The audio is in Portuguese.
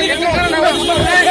Vai,